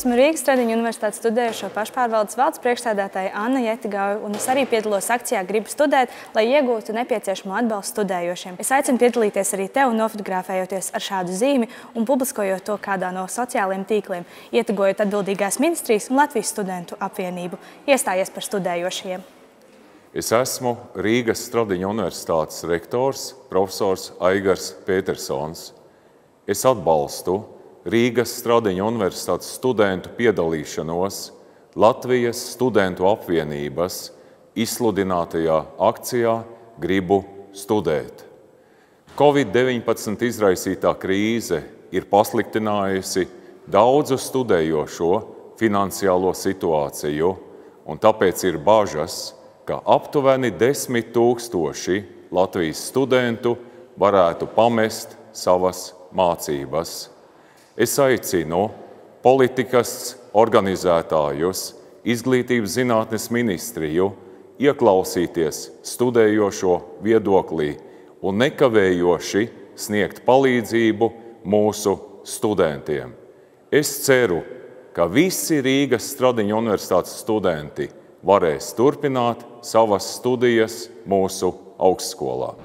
esmu Rīgas Stradiņu universitātes studējušo pašpārvaldes valdes priekšstādātāja Anna Jetigauja, un es arī piedalos akcijā Gribu studēt, lai iegūtu nepieciešamo atbalstu studējošiem. Es aicinu piedalīties arī tev, nofotografējoties ar šādu zīmi un publiskojot to kādā no sociālajiem tīkliem, ietagojot atbildīgās ministrijas un Latvijas studentu apvienību. Iestājies par studējošiem! Es esmu Rīgas Stradiņu universitātes rektors, profesors Aigars Petersons. Es atbalstu Rīgas Stradiņa universitātes studentu piedalīšanos Latvijas studentu apvienības izsludinātajā akcijā Gribu studēt. Covid-19 izraisītā krīze ir pasliktinājusi daudzu studējošo finansiālo situāciju, un tāpēc ir bažas, ka aptuveni 10 tūkstoši Latvijas studentu varētu pamest savas mācības. Es aicinu politikas organizētājus, izglītības zinātnes ministriju ieklausīties studējošo viedoklī un nekavējoši sniegt palīdzību mūsu studentiem. Es ceru, ka visi Rīgas Stradiņa universitātes studenti varēs turpināt savas studijas mūsu augstskolā.